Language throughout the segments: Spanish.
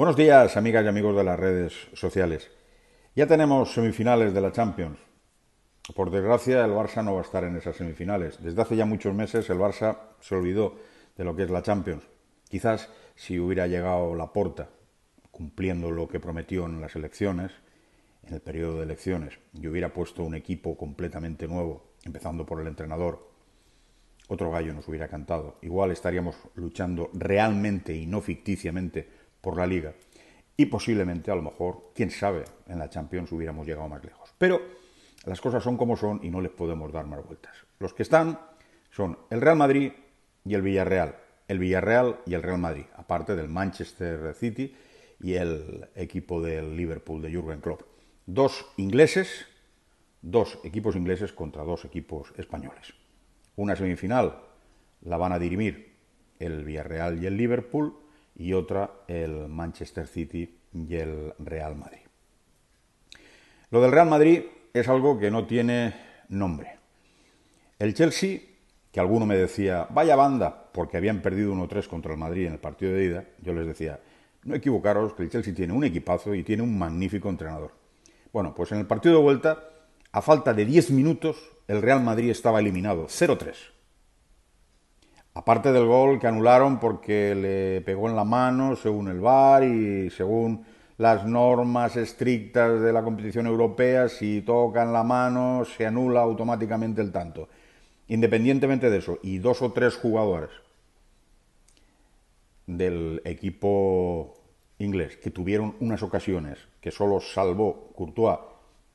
Buenos días, amigas y amigos de las redes sociales. Ya tenemos semifinales de la Champions. Por desgracia, el Barça no va a estar en esas semifinales. Desde hace ya muchos meses el Barça se olvidó de lo que es la Champions. Quizás si hubiera llegado la porta cumpliendo lo que prometió en las elecciones, en el periodo de elecciones, y hubiera puesto un equipo completamente nuevo, empezando por el entrenador, otro gallo nos hubiera cantado. Igual estaríamos luchando realmente y no ficticiamente por la liga. Y posiblemente, a lo mejor, quién sabe, en la Champions hubiéramos llegado más lejos. Pero las cosas son como son y no les podemos dar más vueltas. Los que están son el Real Madrid y el Villarreal. El Villarreal y el Real Madrid, aparte del Manchester City y el equipo del Liverpool de Jürgen Klopp. Dos ingleses, dos equipos ingleses contra dos equipos españoles. Una semifinal la van a dirimir el Villarreal y el Liverpool y otra el Manchester City y el Real Madrid. Lo del Real Madrid es algo que no tiene nombre. El Chelsea, que alguno me decía, vaya banda, porque habían perdido 1-3 contra el Madrid en el partido de ida, yo les decía, no equivocaros que el Chelsea tiene un equipazo y tiene un magnífico entrenador. Bueno, pues en el partido de vuelta, a falta de 10 minutos, el Real Madrid estaba eliminado, 0-3. Aparte del gol que anularon porque le pegó en la mano, según el VAR y según las normas estrictas de la competición europea, si toca en la mano se anula automáticamente el tanto. Independientemente de eso, y dos o tres jugadores del equipo inglés que tuvieron unas ocasiones que solo salvó Courtois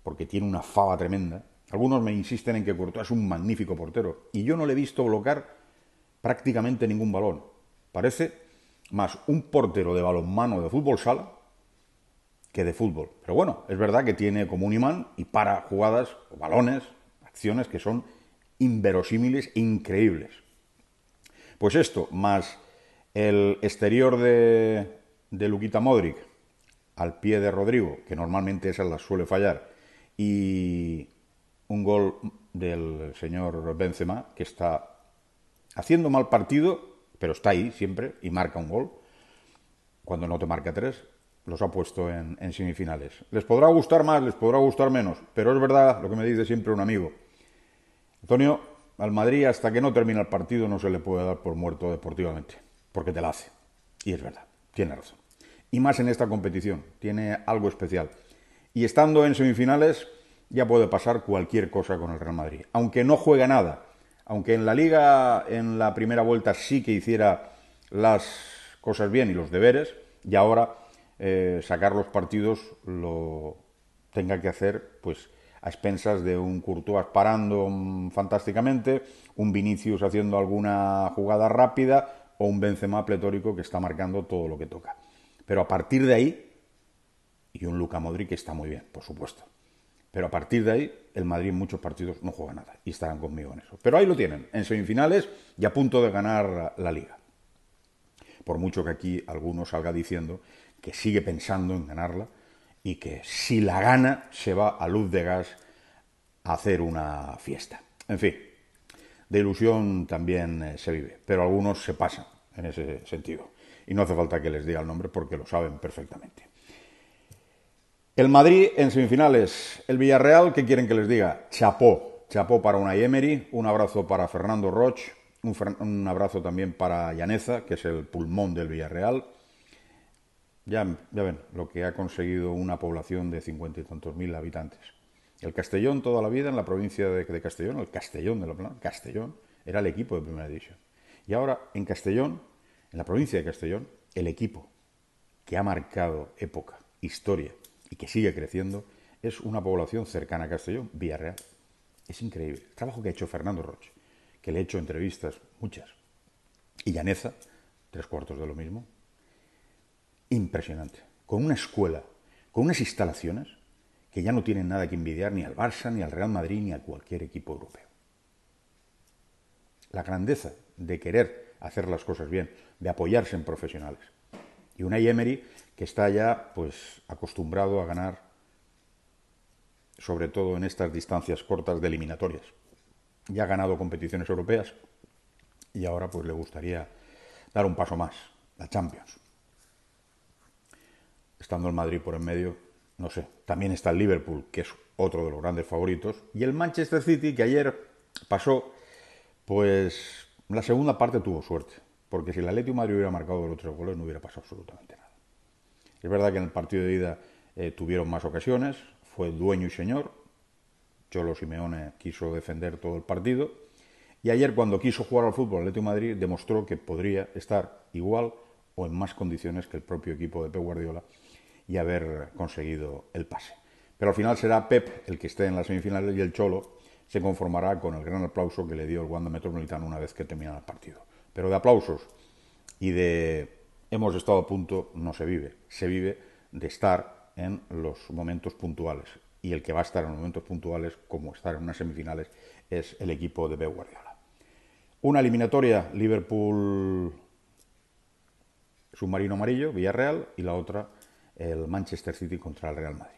porque tiene una fava tremenda. Algunos me insisten en que Courtois es un magnífico portero y yo no le he visto bloquear prácticamente ningún balón. Parece más un portero de balonmano de fútbol sala que de fútbol. Pero bueno, es verdad que tiene como un imán y para jugadas o balones, acciones que son inverosímiles e increíbles. Pues esto, más el exterior de, de Luquita Modric al pie de Rodrigo, que normalmente esas las suele fallar, y un gol del señor Benzema, que está haciendo mal partido, pero está ahí siempre y marca un gol. Cuando no te marca tres, los ha puesto en, semifinales. Les podrá gustar más, les podrá gustar menos, pero es verdad lo que me dice siempre un amigo. Antonio, al Madrid hasta que no termina el partido no se le puede dar por muerto deportivamente, porque te la hace. Y es verdad, tiene razón. Y más en esta competición, tiene algo especial. Y estando en semifinales ya puede pasar cualquier cosa con el Real Madrid. Aunque no juega nada, aunque en la liga, en la primera vuelta sí que hiciera las cosas bien y los deberes, y ahora eh, sacar los partidos lo tenga que hacer pues a expensas de un Courtois parando fantásticamente, un Vinicius haciendo alguna jugada rápida o un Benzema pletórico que está marcando todo lo que toca. Pero a partir de ahí, y un Luca Modric que está muy bien, por supuesto. Pero a partir de ahí, el Madrid en muchos partidos no juega nada y estarán conmigo en eso. Pero ahí lo tienen, en semifinales y a punto de ganar la liga. Por mucho que aquí alguno salga diciendo que sigue pensando en ganarla y que si la gana se va a luz de gas a hacer una fiesta. En fin, de ilusión también eh, se vive, pero algunos se pasan en ese sentido. Y no hace falta que les diga el nombre porque lo saben perfectamente. El Madrid en semifinales. El Villarreal, ¿qué quieren que les diga? Chapó. Chapó para una Emery. Un abrazo para Fernando Roch. Un, abrazo también para Llaneza, que es el pulmón del Villarreal. Ya, ya ven lo que ha conseguido una población de cincuenta y tantos mil habitantes. El Castellón toda la vida en la provincia de, Castellón, el Castellón de la Castellón, era el equipo de primera división. Y ahora en Castellón, en la provincia de Castellón, el equipo que ha marcado época, historia, que sigue creciendo, es una población cercana a Castellón, Villarreal. Es increíble. El trabajo que ha hecho Fernando Roche, que le he hecho entrevistas, muchas. Y Llaneza, tres cuartos de lo mismo. Impresionante. Con una escuela, con unas instalaciones que ya no tienen nada que envidiar ni al Barça, ni al Real Madrid, ni a cualquier equipo europeo. La grandeza de querer hacer las cosas bien, de apoyarse en profesionales. Y una Emery que está ya pues acostumbrado a ganar sobre todo en estas distancias cortas de eliminatorias. Ya ha ganado competiciones europeas y ahora pues le gustaría dar un paso más, la Champions. estando el Madrid por en medio, no sé. También está el Liverpool, que es otro de los grandes favoritos, y el Manchester City, que ayer pasó, pues la segunda parte tuvo suerte, porque si el Atlético de Madrid hubiera marcado los tres goles no hubiera pasado absolutamente nada. Es verdad que en el partido de ida eh, tuvieron más ocasiones, fue dueño y señor, Cholo Simeone quiso defender todo el partido, y ayer cuando quiso jugar al fútbol el Atlético Madrid demostró que podría estar igual o en más condiciones que el propio equipo de Pep Guardiola y haber conseguido el pase. Pero al final será Pep el que esté en las semifinales y el Cholo se conformará con el gran aplauso que le dio el Wanda Metropolitano una vez que termina el partido. Pero de aplausos y de hemos estado a punto no se vive, se vive de estar en los momentos puntuales. Y el que va a estar en los momentos puntuales, como estar en unas semifinales, es el equipo de Pep Guardiola. Una eliminatoria Liverpool submarino amarillo, Villarreal, y la otra el Manchester City contra el Real Madrid.